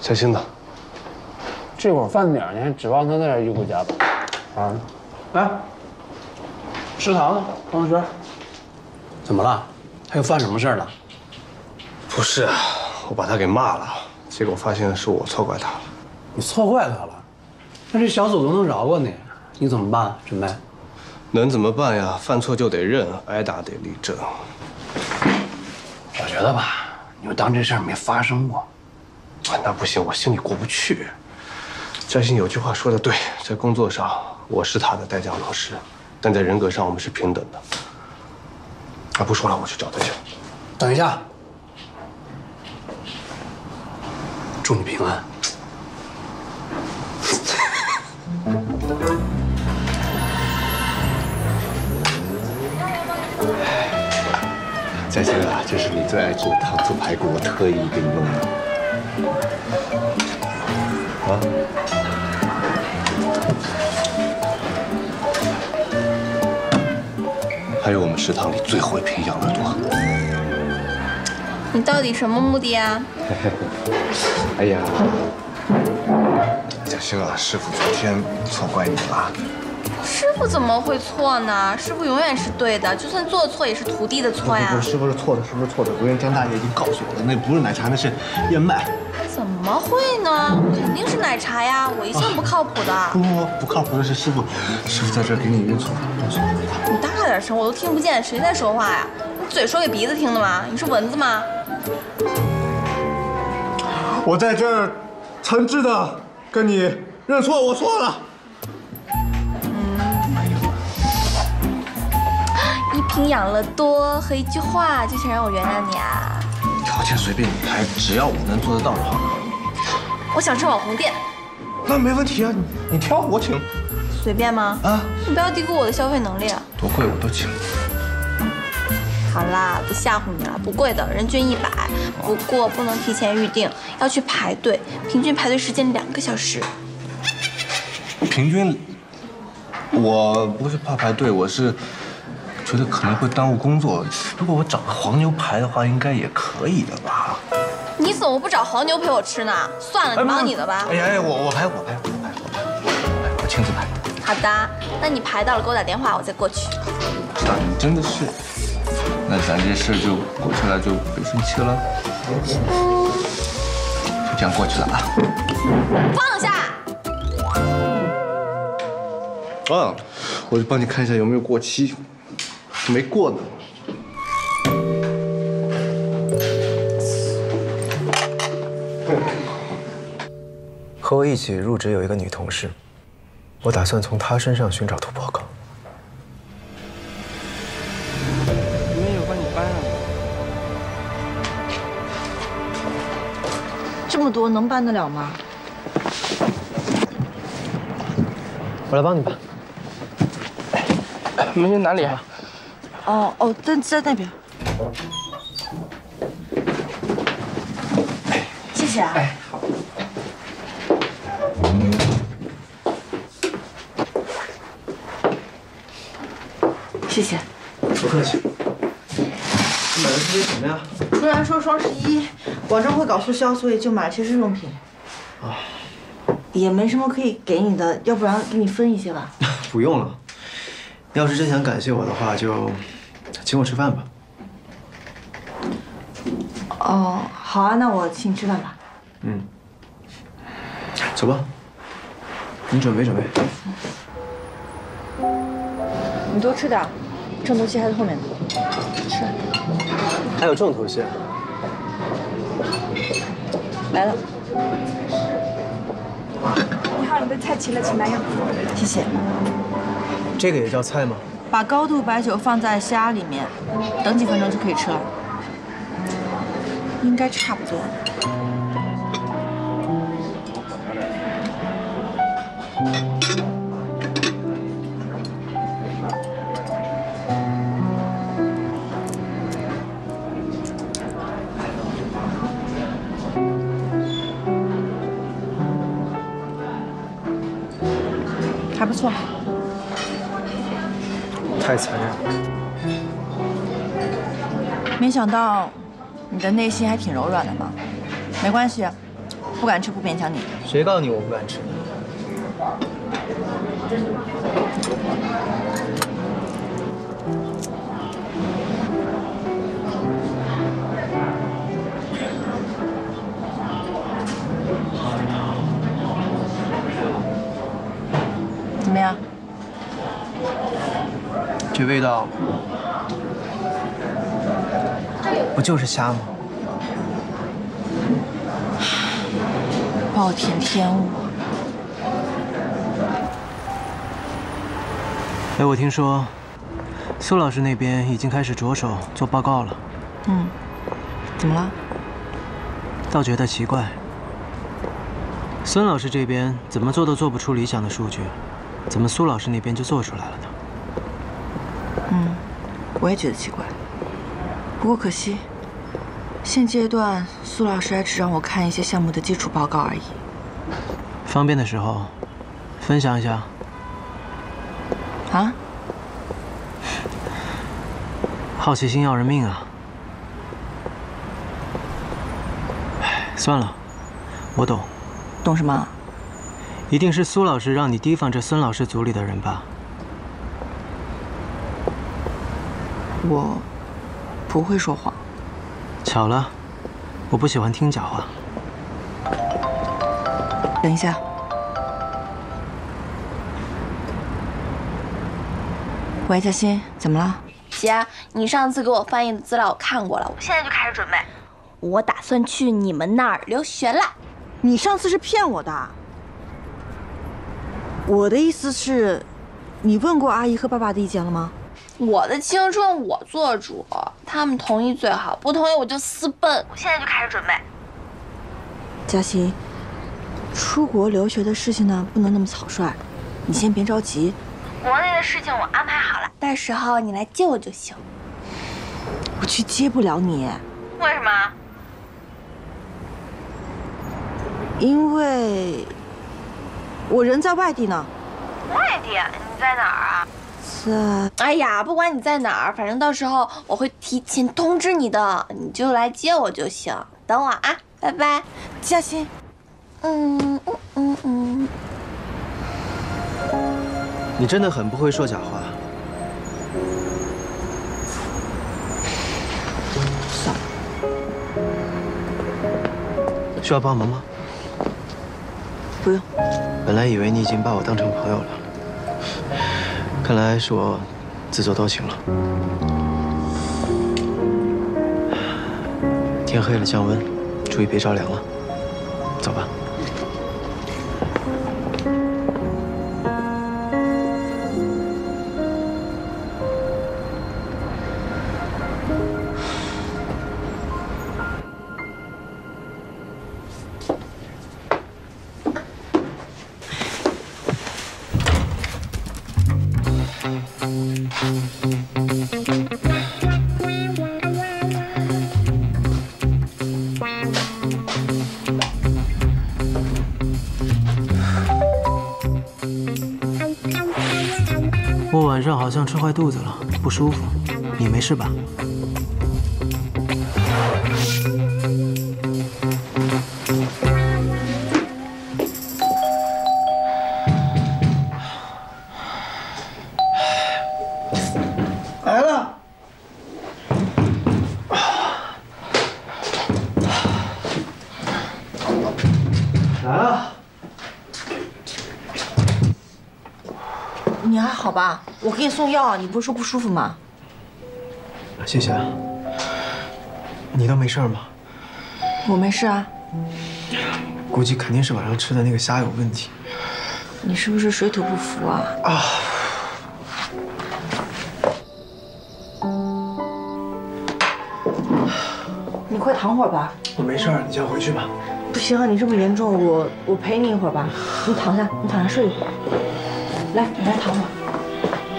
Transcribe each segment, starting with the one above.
小新呢？这会儿饭点，你还指望他在这儿一回家吧？啊，哎，食堂呢？方同学，怎么了？他又犯什么事儿了？不是，我把他给骂了，结果发现是我错怪他了。你错怪他了？那这小祖宗能饶过你？你怎么办，准备？能怎么办呀？犯错就得认，挨打得立正。我觉得吧，你就当这事儿没发生过。那不行，我心里过不去。嘉欣有句话说的对，在工作上我是他的代教老师，但在人格上我们是平等的。啊，不说了，我去找他去。等一下，祝你平安。嘉欣啊，这是你最爱吃的糖醋排骨，我特意给你弄的。啊？还有我们食堂里最会品养乐多。你到底什么目的啊？哎呀，嘉欣啊，师傅昨天错怪你了。师傅怎么会错呢？师傅永远是对的，就算做错也是徒弟的错呀。不是师傅是错的，师傅是错的。昨天张大爷已经告诉我了，那不是奶茶，那是燕麦。怎么会呢？肯定是奶茶呀！我一向不靠谱的。不不不，不靠谱的是师傅，师傅在这给你认错，认错。你大点声，我都听不见，谁在说话呀？你嘴说给鼻子听的吗？你是蚊子吗？我在这儿诚挚的跟你认错，我错了。一瓶养乐多和一句话就想让我原谅你啊？条件随便你开，只要我能做得到就好。我想吃网红店。那没问题啊，你你挑我请。随便吗？啊，你不要低估我的消费能力啊。多贵我都请。好啦，不吓唬你了，不贵的，人均一百。不过不能提前预定，要去排队，平均排队时间两个小时。平均？我不是怕排队，我是觉得可能会耽误工作。如果我找个黄牛排的话，应该也可以的吧？你怎么不找黄牛陪我吃呢？算了，你忙你的吧。哎呀哎，我我排我排我排我排我排，我亲自排。好的，那你排到了给我打电话，我再过去。知道你真的是？那咱这事就过去了，就别生气了。就这样过去了啊！放下。啊，我就帮你看一下有没有过期，没过呢。和我一起入职有一个女同事，我打算从她身上寻找突破口。你们有帮你搬啊。这么多能搬得了吗？我来帮你搬。门在哪里啊？哦哦，在在那边。谢谢啊。哎，好。谢谢。不客气。你买的是些什么呀？突然说双十一，广州会搞促销，所以就买了些日用品。啊。也没什么可以给你的，要不然给你分一些吧。不用了。要是真想感谢我的话，就请我吃饭吧。哦，好啊，那我请你吃饭吧。嗯。走吧。你准备准备。你多吃点，重头戏还在后面呢。吃。还有重头戏？来了。你好，你的菜齐了，请慢用。谢谢。这个也叫菜吗？把高度白酒放在虾里面，等几分钟就可以吃了。应该差不多。太残忍了！没想到你的内心还挺柔软的嘛。没关系，不敢吃不勉强你。谁告诉你我不敢吃味道，不就是虾吗？暴殄天物。哎，我听说苏老师那边已经开始着手做报告了，嗯，怎么了？倒觉得奇怪。孙老师这边怎么做都做不出理想的数据，怎么苏老师那边就做出来了我也觉得奇怪。不过可惜，现阶段苏老师还只让我看一些项目的基础报告而已。方便的时候分享一下。啊？好奇心要人命啊！唉，算了，我懂。懂什么？一定是苏老师让你提防这孙老师组里的人吧？我不会说谎。巧了，我不喜欢听假话。等一下。喂，嘉欣，怎么了？姐，你上次给我翻译的资料我看过了，我现在就开始准备。我打算去你们那儿留学了。你上次是骗我的。我的意思是，你问过阿姨和爸爸的意见了吗？我的青春我做主，他们同意最好，不同意我就私奔。我现在就开始准备。嘉欣，出国留学的事情呢，不能那么草率，你先别着急。国内的事情我安排好了，到时候你来接我就行。我去接不了你。为什么？因为我人在外地呢。外地？你在哪儿啊？在……哎呀，不管你在哪儿，反正到时候我会提前通知你的，你就来接我就行。等我啊，拜拜，小心。嗯嗯嗯嗯。你真的很不会说假话。算了。需要帮忙吗？不用。本来以为你已经把我当成朋友了，看来是我自作多情了。天黑了，降温，注意别着凉了。走吧。坏肚子了，不舒服。你没事吧？你还好吧？我给你送药，你不是说不舒服吗？谢谢啊。你都没事吗？我没事啊。估计肯定是晚上吃的那个虾有问题。你是不是水土不服啊？啊！你快躺会儿吧。我没事，你先回去吧。不行啊，你这么严重，我我陪你一会儿吧。你躺下，你躺下睡一会儿。来，你来躺会。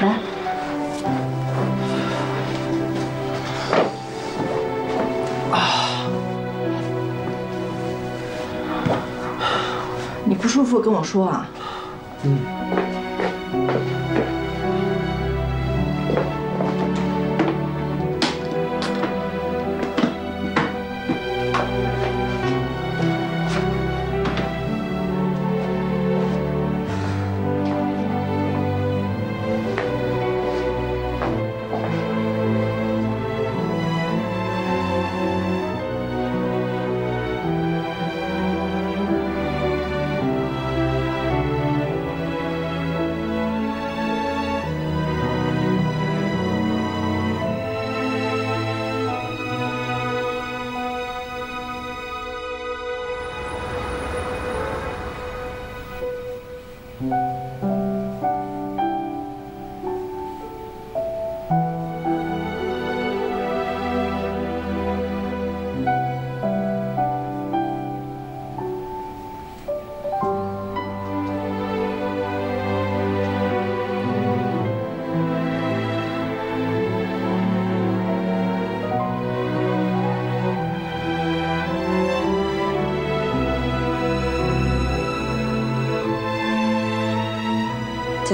来。啊！你不舒服跟我说啊。嗯。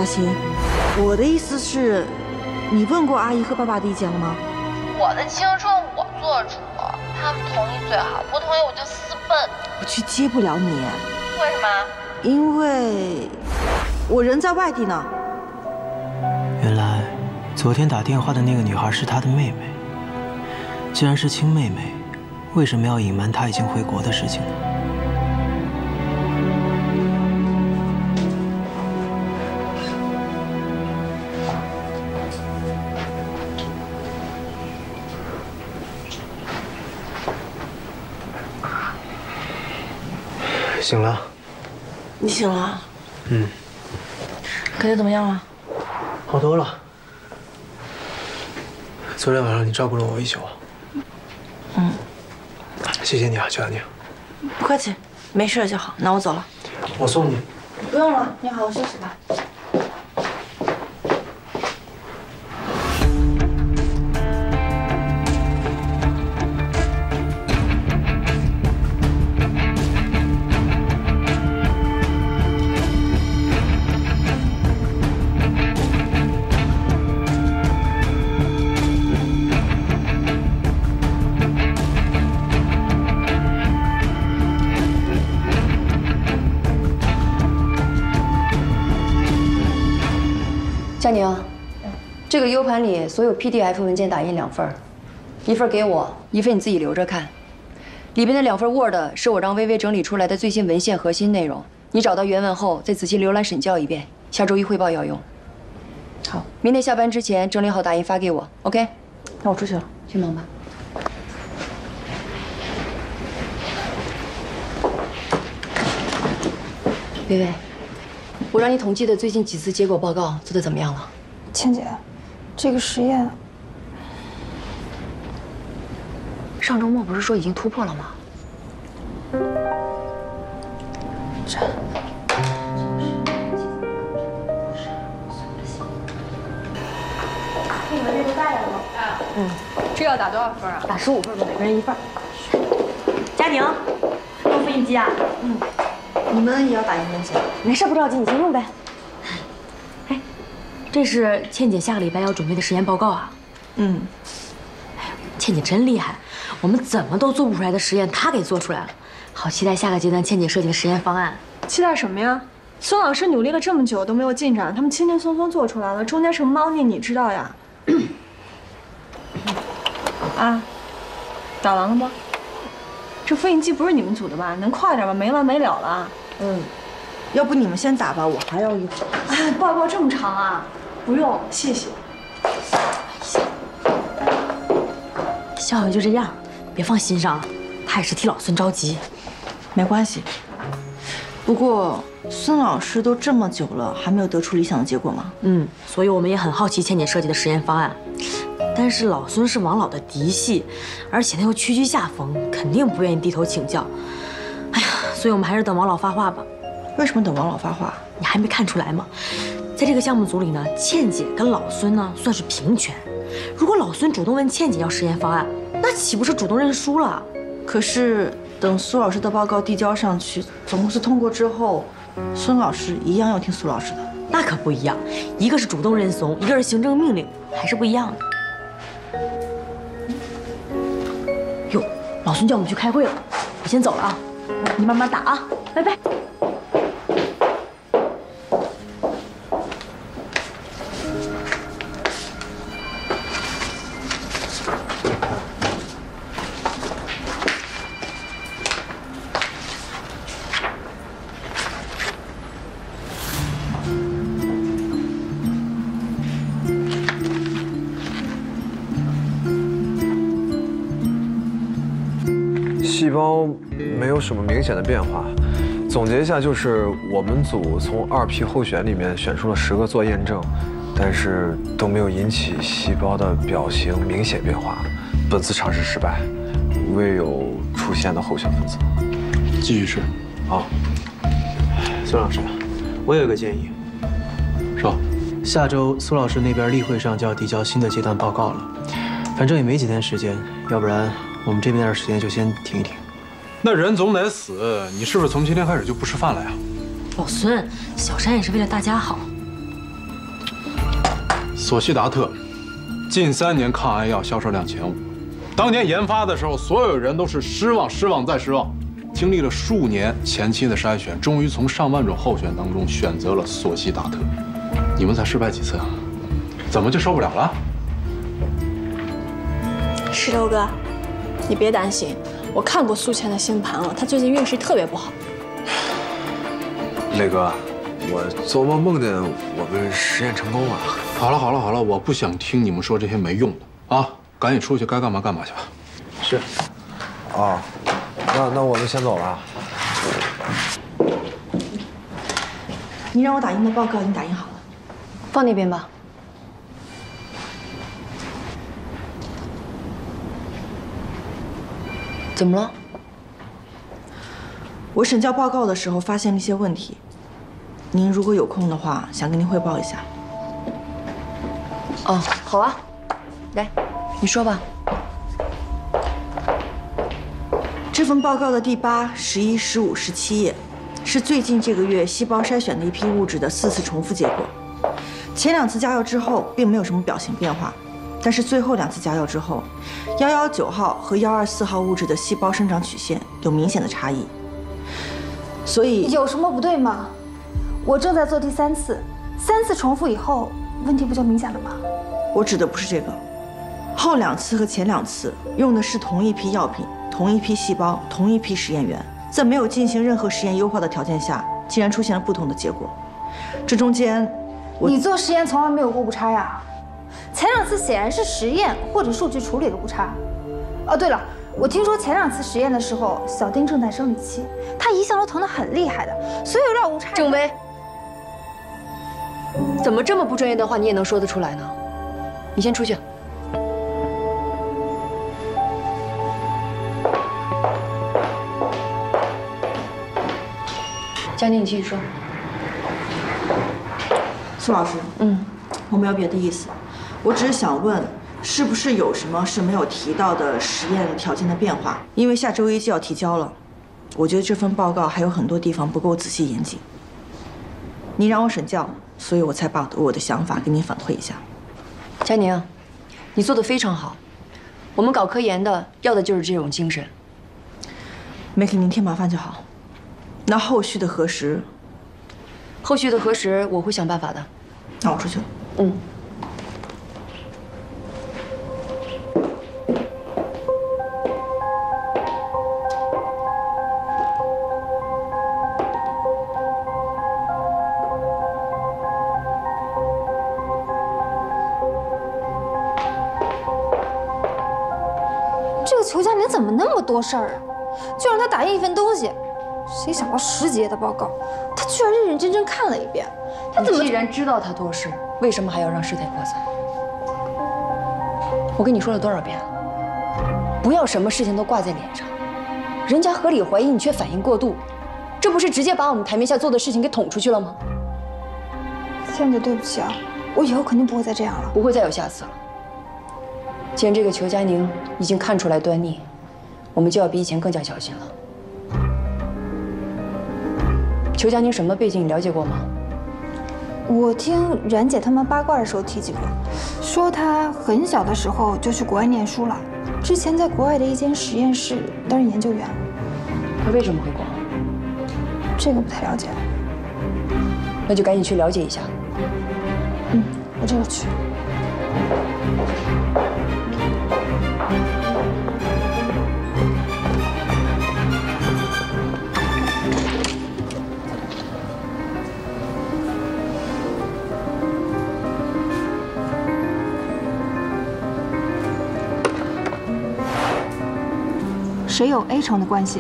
欣，我的意思是，你问过阿姨和爸爸的意见了吗？我的青春我做主，他们同意最好，不同意我就私奔。我去接不了你，为什么？因为我人在外地呢。原来，昨天打电话的那个女孩是他的妹妹。既然是亲妹妹，为什么要隐瞒她已经回国的事情呢？醒了，你醒了？嗯，感觉怎么样了？好多了。昨天晚上你照顾了我一宿。嗯，谢谢你啊，小杨宁。不客气，没事就好。那我走了。我送你。不用了，你好好休息吧。个 U 盘里所有 PDF 文件打印两份，一份给我，一份你自己留着看。里边的两份 Word 是我让微微整理出来的最新文献核心内容，你找到原文后再仔细浏览审校一遍，下周一汇报要用。好，明天下班之前整理好打印发给我，OK？那我出去了。去忙吧。微微，我让你统计的最近几次结果报告做的怎么样了？倩姐，这个实验上周末不是说已经突破了吗？你们这都带来了吗？嗯，这要打多少分啊？打十五份吧，每个人一份。佳宁，用复印机啊？嗯。你们也要打印文件？没事，不着急，你先用呗。哎，这是倩姐下个礼拜要准备的实验报告啊。嗯。倩姐真厉害，我们怎么都做不出来的实验，她给做出来了。好期待下个阶段倩姐设计的实验方案。期待什么呀？孙老师努力了这么久都没有进展，他们轻轻松松做出来了，中间什么猫腻你知道呀？啊，打完了吗？这复印机不是你们组的吧？能快点吗？没完没了了。嗯，要不你们先打吧，我还要一会儿。哎，报告这么长啊？不用，谢谢。笑笑就这样，别放心上，他也是替老孙着急。没关系。不过孙老师都这么久了，还没有得出理想的结果吗？嗯，所以我们也很好奇倩姐设计的实验方案。但是老孙是王老的嫡系，而且他又屈居下风，肯定不愿意低头请教。哎呀，所以我们还是等王老发话吧。为什么等王老发话？你还没看出来吗？在这个项目组里呢，倩姐跟老孙呢算是平权。如果老孙主动问倩姐要实验方案，那岂不是主动认输了？可是等苏老师的报告递交上去，总公司通过之后，孙老师一样要听苏老师的。那可不一样，一个是主动认怂，一个是行政命令，还是不一样的。哟，老孙叫我们去开会了，我先走了啊，你慢慢打啊，拜拜。什么明显的变化。总结一下，就是我们组从二批候选里面选出了十个做验证，但是都没有引起细胞的表型明显变化。本次尝试失败，未有出现的候选分子。继续吃。好，孙老师，我有一个建议。说，下周苏老师那边例会上就要递交新的阶段报告了，反正也没几天时间，要不然我们这边的时间就先停一停。那人总得死，你是不是从今天开始就不吃饭了呀？老孙，小山也是为了大家好。索西达特近三年抗癌药销售量前五，当年研发的时候，所有人都是失望、失望再失望。经历了数年前期的筛选，终于从上万种候选当中选择了索西达特。你们才失败几次啊？怎么就受不了了？石头哥，你别担心，我看过苏倩的星盘了，她最近运势特别不好。磊哥，我做梦梦见我们实验成功了。好了好了好了，我不想听你们说这些没用的啊！赶紧出去，该干嘛干嘛去吧。是。哦，那那我们先走了。你让我打印的报告已经打印好了，放那边吧。怎么了？我审校报告的时候发现了一些问题，您如果有空的话，想跟您汇报一下。哦，好啊，来，你说吧。这份报告的第八、十一、十五、十七页，是最近这个月细胞筛选的一批物质的四次重复结果。前两次加药之后，并没有什么表型变化，但是最后两次加药之后，幺幺九号和幺二四号物质的细胞生长曲线有明显的差异。所以有什么不对吗？我正在做第三次，三次重复以后，问题不就明显了吗？我指的不是这个，后两次和前两次用的是同一批药品、同一批细胞、同一批实验员，在没有进行任何实验优化的条件下，竟然出现了不同的结果。这中间，你做实验从来没有过误差呀。前两次显然是实验或者数据处理的误差。哦，对了，我听说前两次实验的时候，小丁正在生理期，他一向都疼得很厉害的，所以有点误差。郑薇，怎么这么不专业的话你也能说得出来呢？你先出去。佳宁，你继续说。苏老师，嗯，我没有别的意思，我只是想问，是不是有什么是没有提到的实验条件的变化？因为下周一就要提交了，我觉得这份报告还有很多地方不够仔细严谨。您让我审教，所以我才把我的想法给您反馈一下。佳宁，你做的非常好，我们搞科研的要的就是这种精神。没给您添麻烦就好。那后续的核实，后续的核实我会想办法的。那我出去了。嗯。多事儿啊？就让他打印一份东西，谁想到十几页的报告，他居然认认真真看了一遍。他怎么既然知道他多事，为什么还要让事态扩散？我跟你说了多少遍了，不要什么事情都挂在脸上。人家合理怀疑你却反应过度，这不是直接把我们台面下做的事情给捅出去了吗？倩姐，对不起啊，我以后肯定不会再这样了，不会再有下次了。既然这个裘佳宁已经看出来端倪，我们就要比以前更加小心了。裘佳宁什么背景你了解过吗？我听冉姐他们八卦的时候提及过，说她很小的时候就去国外念书了，之前在国外的一间实验室担任研究员。她为什么回国？这个不太了解。那就赶紧去了解一下。嗯，我这就去。谁有 A 城的关系？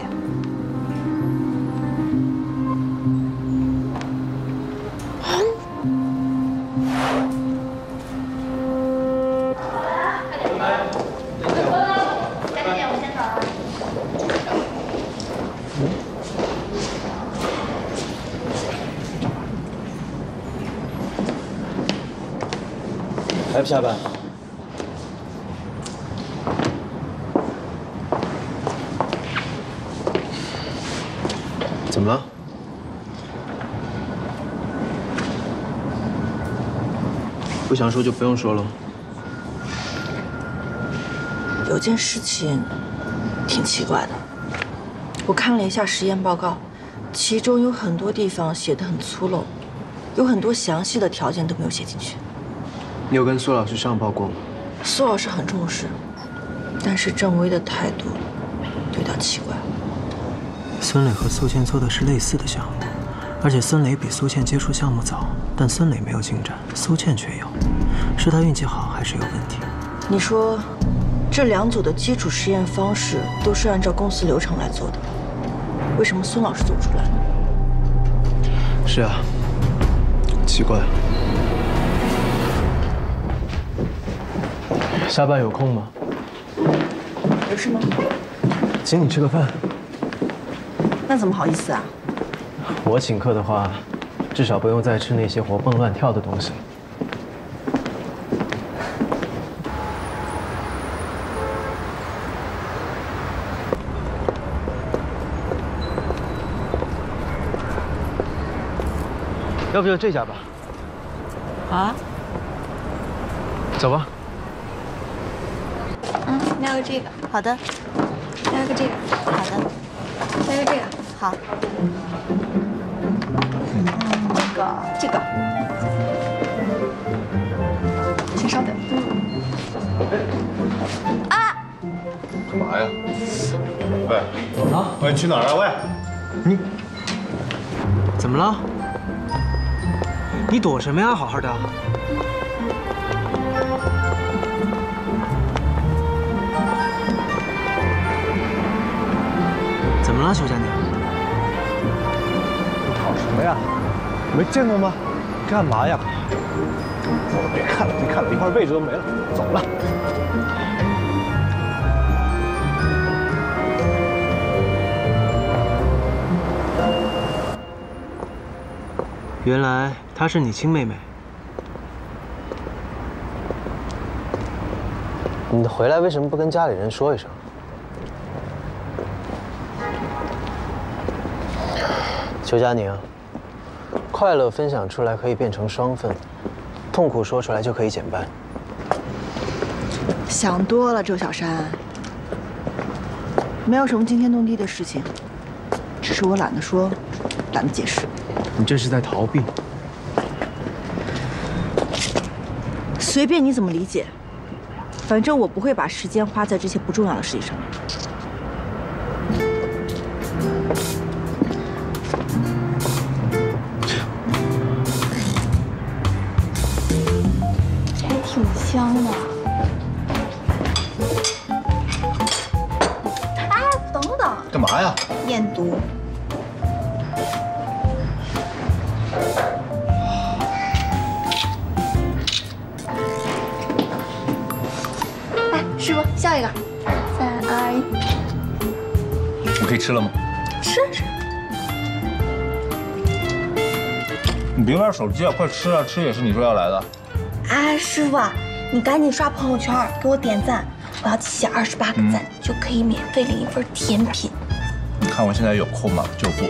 还不下班？怎么了？不想说就不用说了。有件事情挺奇怪的，我看了一下实验报告，其中有很多地方写的很粗陋，有很多详细的条件都没有写进去。你有跟苏老师上报过吗？苏老师很重视，但是郑薇的态度有点奇怪。孙磊和苏倩做的是类似的项目，而且孙磊比苏倩接触项目早，但孙磊没有进展，苏倩却有，是他运气好还是有问题？你说，这两组的基础实验方式都是按照公司流程来做的，为什么孙老师做不出来呢？是啊，奇怪。下班有空吗？有事吗？请你吃个饭。那怎么好意思啊？我请客的话，至少不用再吃那些活蹦乱跳的东西了。要不就这家吧。啊？走吧。嗯，要个这个，好的。要个这个，个这个，好。那个这个，请稍等。啊！干嘛呀？喂，啊，喂，你去哪儿啊？喂，你怎么了？你躲什么呀？好好的。怎么了，邱佳宁？么呀？没见过吗？干嘛呀？走了，别看了，别看了，一会儿位置都没了，走了。原来她是你亲妹妹。你回来为什么不跟家里人说一声？邱佳宁，快乐分享出来可以变成双份，痛苦说出来就可以减半。想多了，周小山。没有什么惊天动地的事情，只是我懒得说，懒得解释。你这是在逃避。随便你怎么理解，反正我不会把时间花在这些不重要的事情上面。手机啊，快吃啊！吃也是你说要来的。哎，师傅啊，你赶紧刷朋友圈给我点赞，我要写二十八个赞，就可以免费领一份甜品。你看我现在有空吗？就不。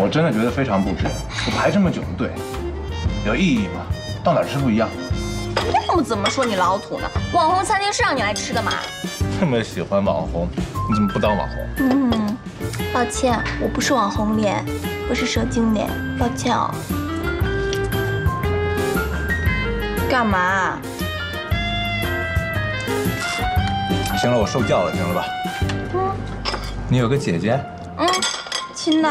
我真的觉得非常不值，我排这么久的队，有意义吗？到哪儿吃不一样。要么怎么说你老土呢？网红餐厅是让你来吃的吗？那么喜欢网红，你怎么不当网红？嗯，抱歉，我不是网红脸，我是蛇精脸，抱歉哦。干嘛？行了，我受教了，行了吧？嗯你有个姐姐，嗯，亲的。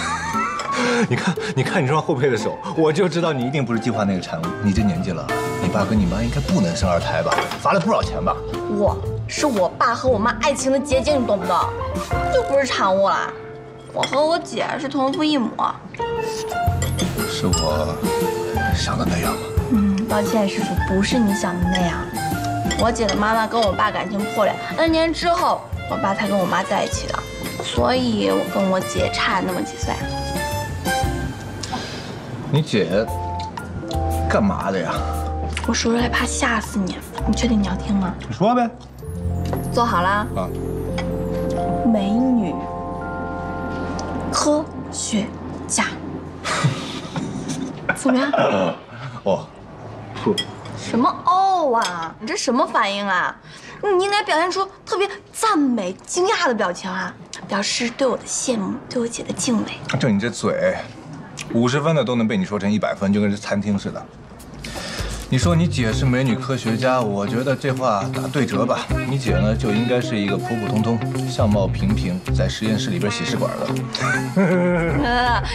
你看，你看你这双后背的手，我就知道你一定不是计划那个产物。你这年纪了，你爸跟你妈应该不能生二胎吧？罚了不少钱吧？我是我爸和我妈爱情的结晶，你懂不懂？就不是产物了。我和我姐是同父异母。是我想的那样吗？嗯，抱歉，师傅，不是你想的那样。我姐的妈妈跟我爸感情破裂，N 年之后，我爸才跟我妈在一起的，所以我跟我姐差那么几岁。你姐干嘛的呀？我说出来怕吓死你，你确定你要听吗？你说呗。坐好了。啊。美女，科学家，怎么样？哦，什么哦啊？你这什么反应啊？你应该表现出特别赞美、惊讶的表情啊，表示对我的羡慕，对我姐的敬畏。就你这嘴，五十分的都能被你说成一百分，就跟这餐厅似的。你说你姐是美女科学家，我觉得这话打对折吧。你姐呢，就应该是一个普普通通、相貌平平，在实验室里边洗试管 的。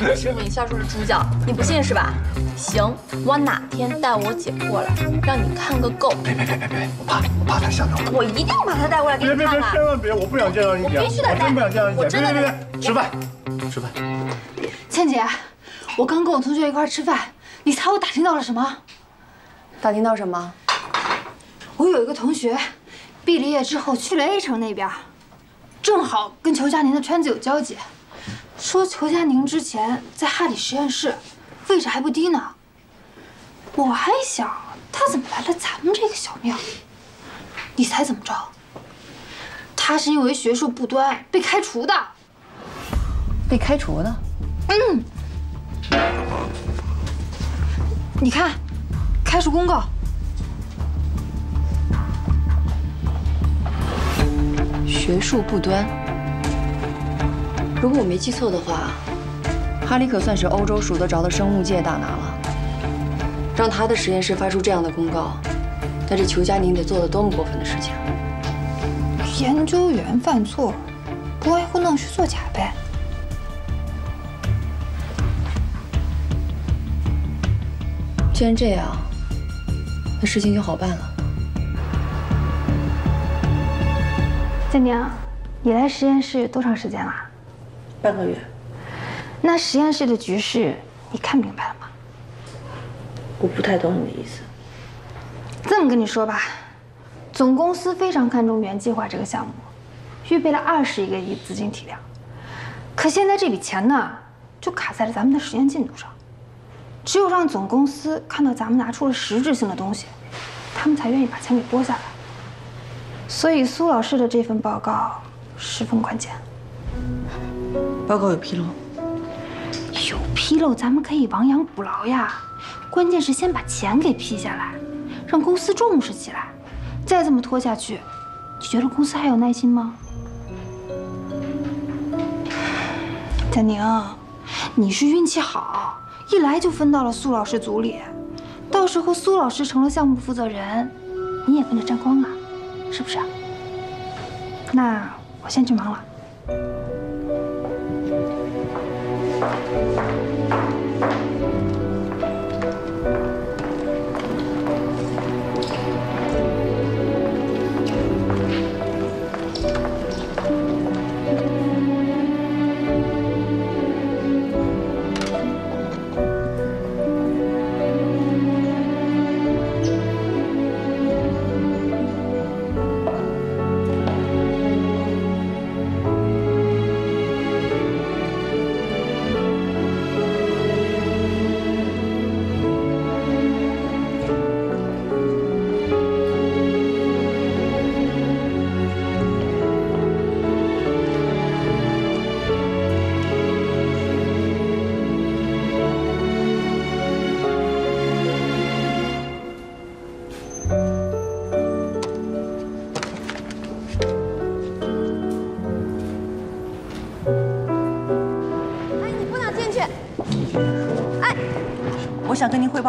你师傅，你笑出了猪叫，你不信是吧？行，我哪天带我姐过来，让你看个够。别别别别别，我怕我怕她吓着了。我一定把她带过来给你看看。别别别，千万别！我不想见到你姐，我必须得带。我真不想见到你姐。别别别，吃饭，吃饭。倩姐，我刚跟我同学一块吃饭，你猜我打听到了什么？打听到什么？我有一个同学，毕了业之后去了 A 城那边，正好跟裘佳宁的圈子有交集，说裘佳宁之前在哈里实验室位置还不低呢。我还想他怎么来了咱们这个小庙？你猜怎么着？他是因为学术不端被开除的。被开除的？嗯。你看。开除公告。学术不端。如果我没记错的话，哈利可算是欧洲数得着的生物界大拿了。让他的实验室发出这样的公告，那这裘佳宁得做了多么过分的事情？研究员犯错，不外乎弄虚作假呗。既然这样。那事情就好办了。建宁，你来实验室多长时间了？半个月。那实验室的局势你看明白了吗？我不太懂你的意思。这么跟你说吧，总公司非常看重原计划这个项目，预备了二十一个亿资金体量。可现在这笔钱呢，就卡在了咱们的实验进度上。只有让总公司看到咱们拿出了实质性的东西，他们才愿意把钱给拨下来。所以苏老师的这份报告十分关键。报告有纰漏？有纰漏，咱们可以亡羊补牢呀。关键是先把钱给批下来，让公司重视起来。再这么拖下去，你觉得公司还有耐心吗？佳宁，你是运气好。一来就分到了苏老师组里，到时候苏老师成了项目负责人，你也跟着沾光啊，是不是？那我先去忙了。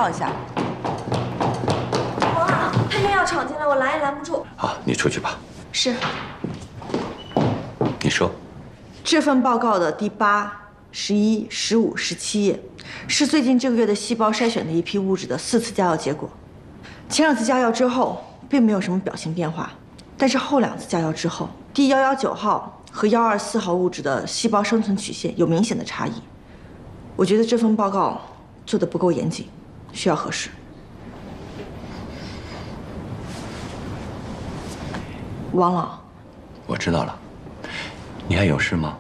报一下，王老，他又要闯进来，我拦也拦不住。好，你出去吧。是。你说，这份报告的第八、十一、十五、十七页，是最近这个月的细胞筛选的一批物质的四次加药结果。前两次加药之后，并没有什么表情变化，但是后两次加药之后，第幺幺九号和幺二四号物质的细胞生存曲线有明显的差异。我觉得这份报告。做的不够严谨，需要核实。王老，我知道了，你还有事吗？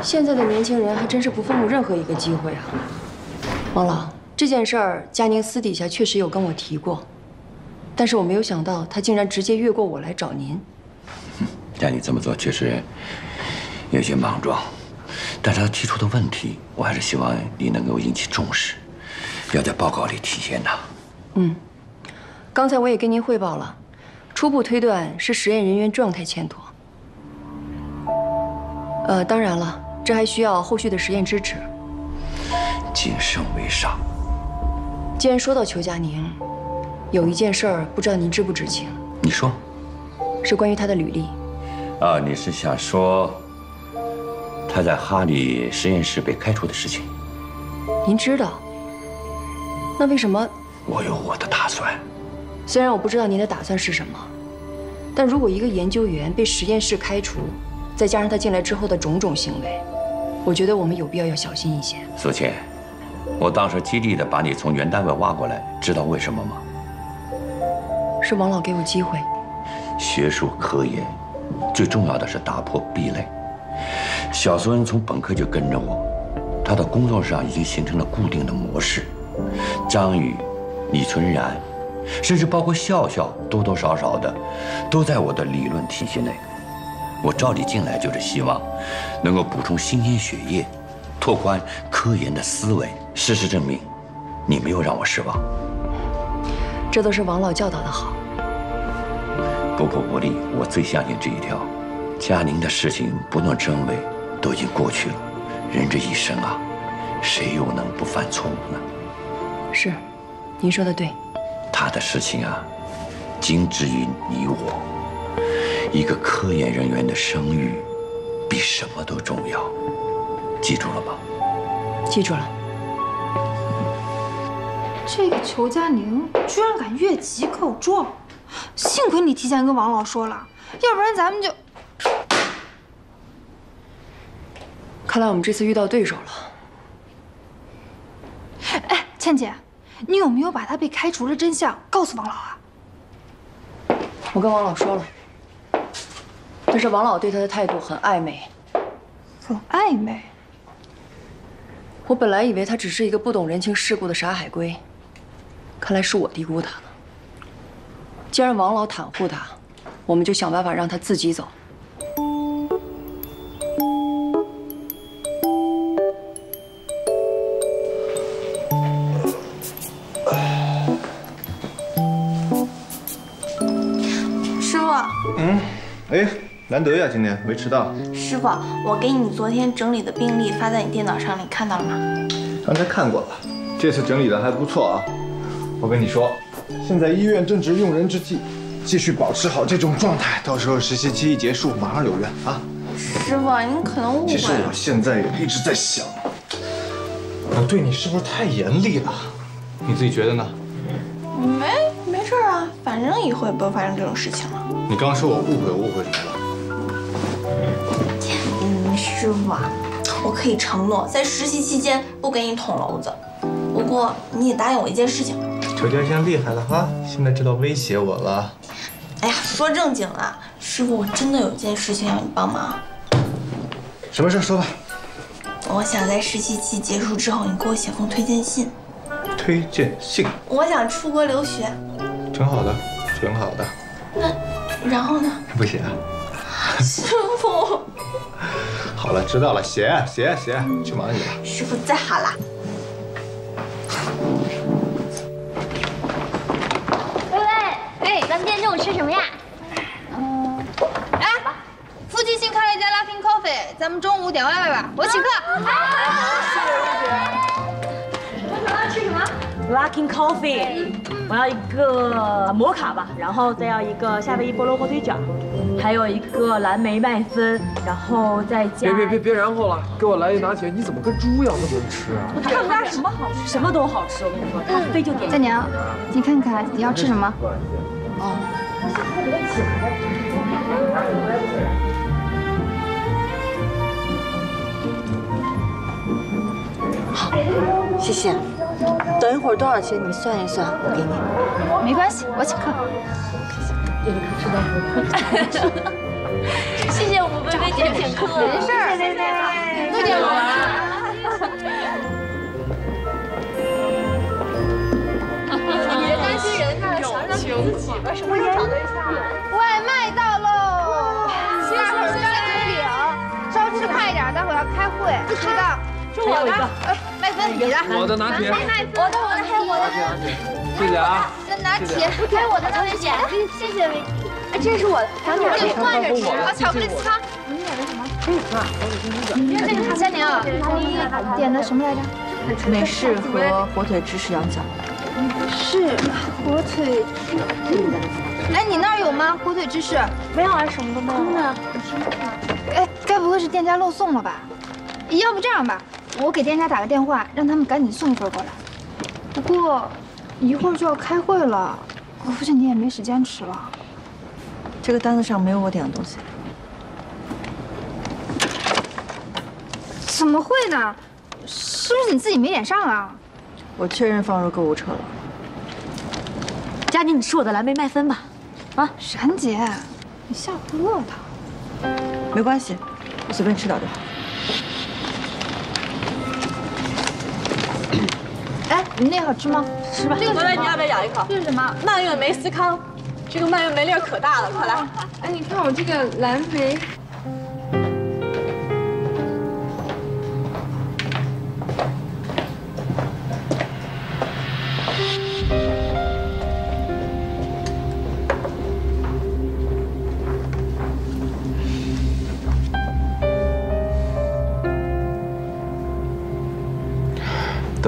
现在的年轻人还真是不放过任何一个机会啊！王老，这件事儿，佳宁私底下确实有跟我提过。但是我没有想到，他竟然直接越过我来找您。但你这么做确实有些莽撞。但是他提出的问题，我还是希望你能够引起重视，要在报告里体现呐。嗯，刚才我也跟您汇报了，初步推断是实验人员状态欠妥。呃，当然了，这还需要后续的实验支持。谨慎为上。既然说到裘佳宁，有一件事儿，不知道您知不知情？你说，是关于他的履历。啊，你是想说他在哈里实验室被开除的事情？您知道？那为什么？我有我的打算。虽然我不知道您的打算是什么，但如果一个研究员被实验室开除，再加上他进来之后的种种行为，我觉得我们有必要要小心一些。苏倩，我当时极力的把你从原单位挖过来，知道为什么吗？是王老给我机会。学术科研，最重要的是打破壁垒。小孙从本科就跟着我，他的工作上已经形成了固定的模式。张宇、李存然，甚至包括笑笑，多多少少的，都在我的理论体系内。我召你进来，就是希望能够补充新鲜血液，拓宽科研的思维。事实证明，你没有让我失望。这都是王老教导的好。不破不立，我最相信这一条。佳宁的事情不论真伪，都已经过去了。人这一生啊，谁又能不犯错误呢？是，您说的对。他的事情啊，仅止于你我。一个科研人员的声誉，比什么都重要。记住了吗？记住了。这个裘佳宁居然敢越级告状，幸亏你提前跟王老说了，要不然咱们就……看来我们这次遇到对手了。哎，倩姐，你有没有把他被开除的真相告诉王老啊？我跟王老说了，但是王老对他的态度很暧昧。很暧昧。我本来以为他只是一个不懂人情世故的傻海龟，看来是我低估他了。既然王老袒护他，我们就想办法让他自己走。师傅，嗯，哎，难得呀，今天没迟到。师傅，我给你昨天整理的病历发在你电脑上了，你看到了吗？刚才看过了，这次整理的还不错啊。我跟你说，现在医院正值用人之际，继续保持好这种状态，到时候实习期一结束，马上有院啊。师傅，您可能误会了。其实我现在也一直在想，我对你是不是太严厉了？你自己觉得呢？没没事啊，反正以后也不会发生这种事情了。你刚刚说我误会，我误会什么了？嗯，师傅啊，我可以承诺在实习期间不给你捅娄子，不过你也答应我一件事情。裘家先厉害了哈，现在知道威胁我了。哎呀，说正经了，师傅，我真的有件事情要你帮忙。什么事？说吧。我想在实习期结束之后，你给我写封推荐信。推荐信。我想出国留学。挺好的，挺好的。那然后呢？不写啊。师傅。好了，知道了，写写写，去忙你的。师傅，再好啦。中午吃什么呀？嗯，哎，附近新开了一家 Laughing Coffee，咱们中午点外卖吧，我请客。好，谢谢吴姐吃什么？Luckin Coffee，我要一个摩卡吧，然后再要一个夏威夷菠萝火腿卷，还有一个蓝莓麦芬，然后再加。别别别别然后了，给我来一拿铁！你怎么跟猪一样那么能吃啊？他们家什么好吃，什么都好吃。我跟你说，他非就点。佳宁，你看看你要吃什么？哦。好，谢谢。等一会儿多少钱？你算一算，我给你。没关系，我请客。谢谢我们薇薇姐请客，没事儿，薇薇，多我？为什么又找对象？外卖到喽！大伙儿谢秃顶，稍吃快一点，待会儿要开会。知道。是我的。麦芬，你的。我的拿铁。我的我的还有我的。谢谢啊。这拿铁。还有我的拿铁。谢谢维迪。哎，这是我的。咱俩可以换着吃。啊，巧克力汤。你点的什么？嗯，那个唐三娘，你点的什么来着？美式和火腿芝士羊角。是火腿。哎，你那儿有吗？火腿芝士？没有啊，什么都没有。空的。哎，该不会是店家漏送了吧？要不这样吧，我给店家打个电话，让他们赶紧送一份过来。不过，一会儿就要开会了，我估计你也没时间吃了。这个单子上没有我点的东西。怎么会呢？是不是你自己没点上啊？我确认放入购物车了。佳宁，你吃我的蓝莓麦芬吧。啊，冉姐，你吓唬不乐他。没关系，我随便吃点就好。哎，你那好吃吗？吃吧。这个你要不要咬一口？这是什么？蔓越莓司康。这个蔓越莓粒可大了，快来！哎，你看我这个蓝莓。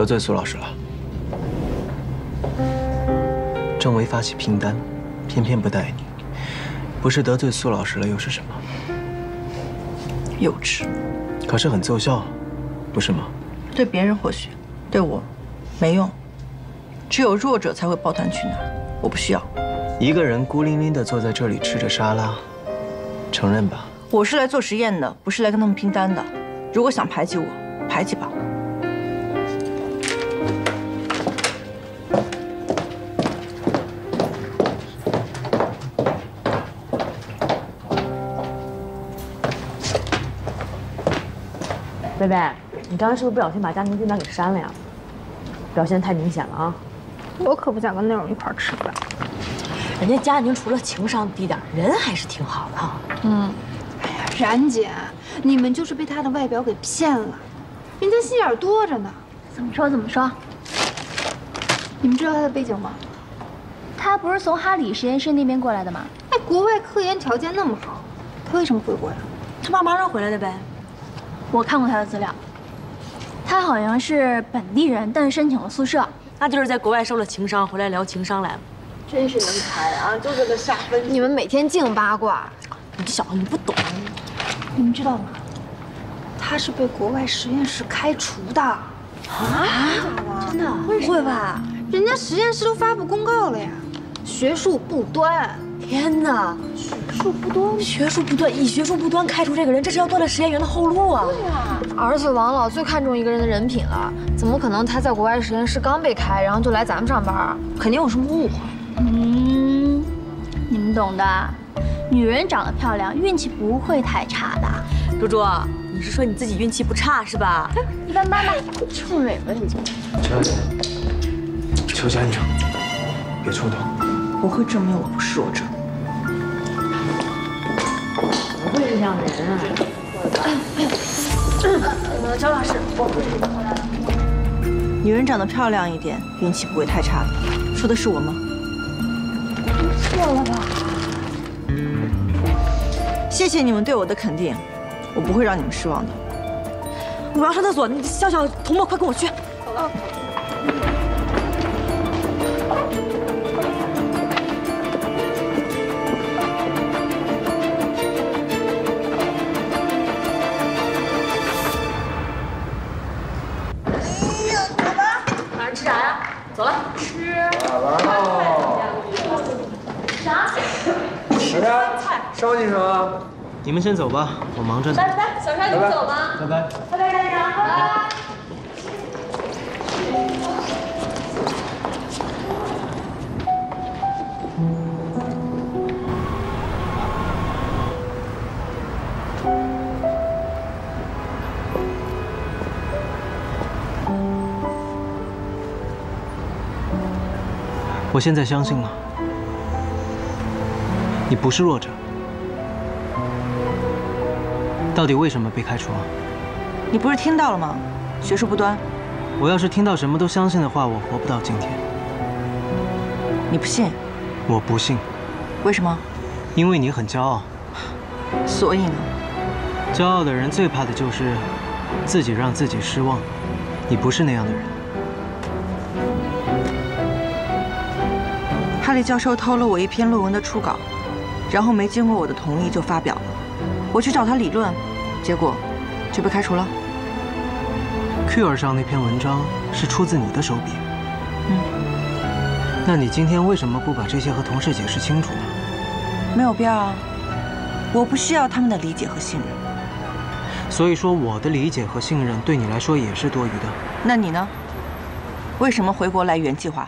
得罪苏老师了。政委发起拼单，偏偏不带你，不是得罪苏老师了又是什么？幼稚。可是很奏效，不是吗？对别人或许，对我，没用。只有弱者才会抱团取暖，我不需要。一个人孤零零地坐在这里吃着沙拉，承认吧。我是来做实验的，不是来跟他们拼单的。如果想排挤我，排挤吧。贝贝，你刚才是不是不小心把佳宁订单给删了呀？表现太明显了啊！我可不想跟那种一块吃饭。人家佳宁除了情商低点，人还是挺好的。嗯，哎呀，冉姐，你们就是被他的外表给骗了，人家心眼多着呢。怎么说怎么说？你们知道他的背景吗？他不是从哈里实验室那边过来的吗？哎，国外科研条件那么好，他为什么回国呀？他爸妈让回来的呗。我看过他的资料，他好像是本地人，但是申请了宿舍，那就是在国外受了情伤，回来聊情商来了。真是人才啊，就这个下分。你们每天净八卦，你小子你不懂。你们知道吗？他是被国外实验室开除的。啊？真的？不会吧？人家实验室都发布公告了呀，学术不端。天哪！学术不端，学术不端，以学术不端开除这个人，这是要断了实验员的后路啊！对呀，儿子王老最看重一个人的人品了，怎么可能他在国外实验室刚被开，然后就来咱们上班？肯定有什么误会。嗯，你们懂的，女人长得漂亮，运气不会太差的。猪猪，你是说你自己运气不差是吧？一般般吧，臭美吧你就。佳宁，求佳宁，别冲动。我会证明我不是弱者。这样的人啊！呃，张老师，我不是。女人长得漂亮一点，运气不会太差的。说的是我吗？错了吧？谢谢你们对我的肯定，我不会让你们失望的。我要上厕所，你笑笑童墨，快跟我去。晚大家稍等一声啊！你们先走吧，我忙着呢。拜拜，小山，你们走吧？拜拜。拜拜，大家，拜拜。我现在相信了，你不是弱者。到底为什么被开除啊？你不是听到了吗？学术不端。我要是听到什么都相信的话，我活不到今天。你不信？我不信。为什么？因为你很骄傲。所以呢？骄傲的人最怕的就是自己让自己失望。你不是那样的人。哈利教授偷了我一篇论文的初稿，然后没经过我的同意就发表了。我去找他理论，结果就被开除了。Q 儿上那篇文章是出自你的手笔。嗯。那你今天为什么不把这些和同事解释清楚呢？没有必要啊。我不需要他们的理解和信任。所以说，我的理解和信任对你来说也是多余的。那你呢？为什么回国来原计划？